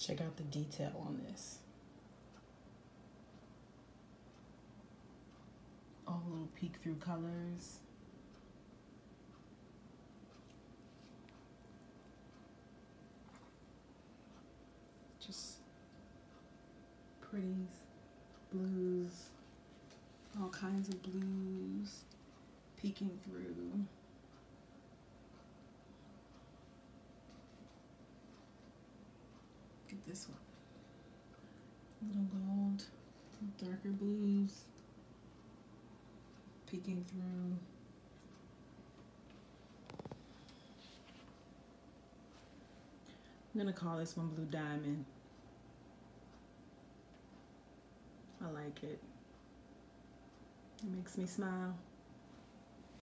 Check out the detail on this. All little peek through colors. Just pretties, blues, all kinds of blues peeking through. This one. Little gold, darker blues peeking through. I'm gonna call this one Blue Diamond. I like it. It makes me smile.